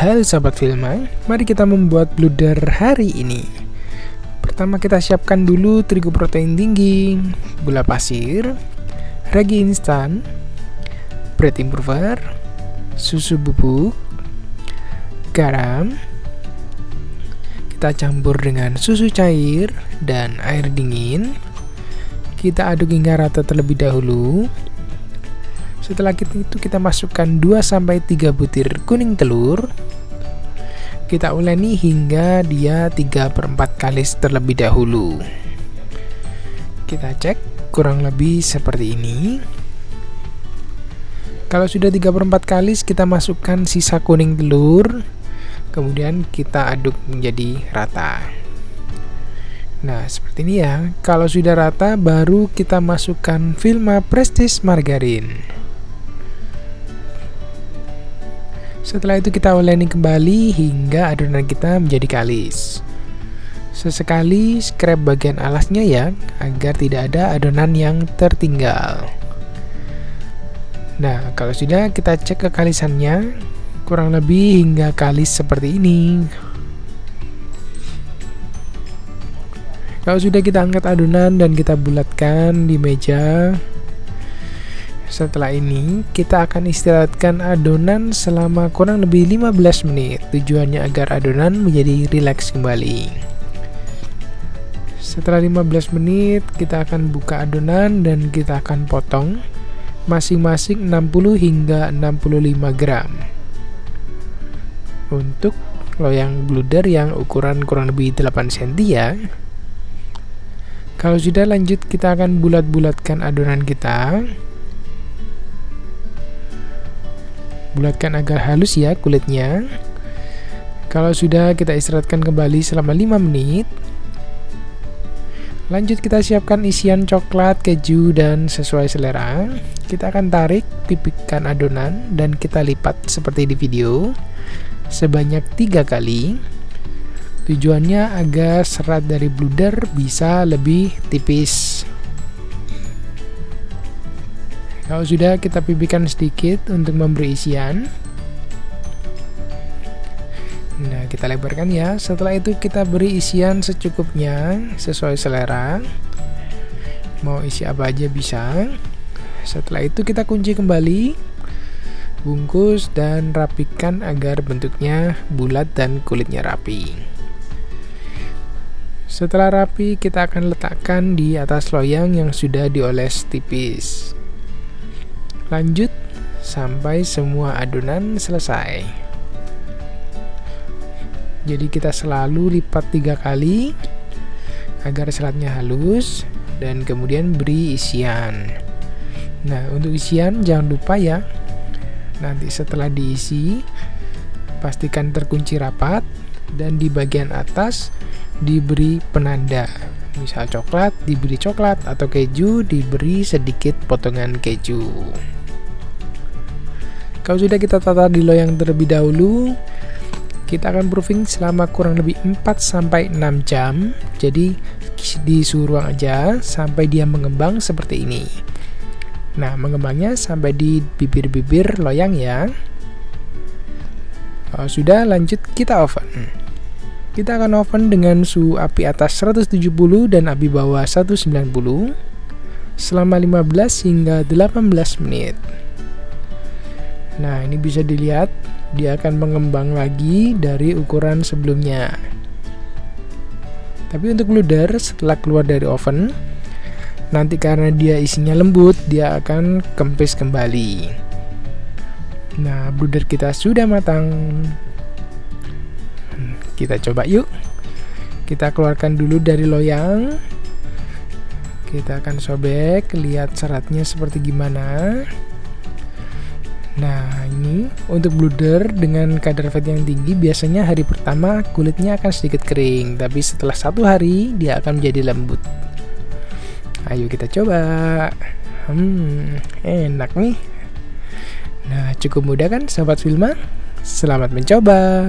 Halo sahabat Filma, mari kita membuat bluder hari ini. Pertama kita siapkan dulu terigu protein tinggi, gula pasir, ragi instan, bread improver, susu bubuk, garam. Kita campur dengan susu cair dan air dingin. Kita aduk hingga rata terlebih dahulu. Setelah itu kita masukkan 2 sampai 3 butir kuning telur. Kita uleni hingga dia 3 per 4 kali terlebih dahulu. Kita cek kurang lebih seperti ini. Kalau sudah 3 per 4 kali kita masukkan sisa kuning telur. Kemudian kita aduk menjadi rata. Nah, seperti ini ya. Kalau sudah rata, baru kita masukkan Vilma Prestige Margarin. Setelah itu kita uleni kembali hingga adonan kita menjadi kalis. Sesekali scrap bagian alasnya ya, agar tidak ada adonan yang tertinggal. Nah, kalau sudah kita cek kekalisannya, kurang lebih hingga kalis seperti ini. Kalau sudah kita angkat adonan dan kita bulatkan di meja, setelah ini, kita akan istirahatkan adonan selama kurang lebih 15 menit. Tujuannya agar adonan menjadi rileks kembali. Setelah 15 menit, kita akan buka adonan dan kita akan potong masing-masing 60 hingga 65 gram. Untuk loyang bluder yang ukuran kurang lebih 8 cm ya. Kalau sudah lanjut kita akan bulat-bulatkan adonan kita. Bulatkan agar halus ya kulitnya. Kalau sudah kita istirahatkan kembali selama 5 menit. Lanjut kita siapkan isian coklat, keju, dan sesuai selera. Kita akan tarik pipikan adonan dan kita lipat seperti di video. Sebanyak tiga kali. Tujuannya agar serat dari bluder bisa lebih tipis kalau sudah kita pipihkan sedikit untuk memberi isian. Nah, kita lebarkan ya. Setelah itu kita beri isian secukupnya sesuai selera. Mau isi apa aja bisa. Setelah itu kita kunci kembali. Bungkus dan rapikan agar bentuknya bulat dan kulitnya rapi. Setelah rapi, kita akan letakkan di atas loyang yang sudah dioles tipis. Lanjut sampai semua adonan selesai. Jadi kita selalu lipat tiga kali agar selatnya halus dan kemudian beri isian. Nah, untuk isian jangan lupa ya. Nanti setelah diisi pastikan terkunci rapat dan di bagian atas diberi penanda. Misal coklat diberi coklat atau keju diberi sedikit potongan keju. Kalau sudah kita tata di loyang terlebih dahulu, kita akan proofing selama kurang lebih 4 sampai 6 jam. Jadi di suhu ruang aja sampai dia mengembang seperti ini. Nah, mengembangnya sampai di bibir-bibir loyang ya. Kalau sudah lanjut kita oven. Kita akan oven dengan suhu api atas 170 dan api bawah 190 selama 15 hingga 18 menit. Nah, ini bisa dilihat dia akan mengembang lagi dari ukuran sebelumnya. Tapi untuk luder setelah keluar dari oven, nanti karena dia isinya lembut, dia akan kempis kembali. Nah, bluder kita sudah matang. Kita coba yuk. Kita keluarkan dulu dari loyang. Kita akan sobek, lihat seratnya seperti gimana. Nah, ini untuk bluder dengan kadar fat yang tinggi biasanya hari pertama kulitnya akan sedikit kering, tapi setelah satu hari dia akan menjadi lembut. Ayo kita coba. Hmm, enak nih. Nah, cukup mudah kan sahabat Filma? Selamat mencoba.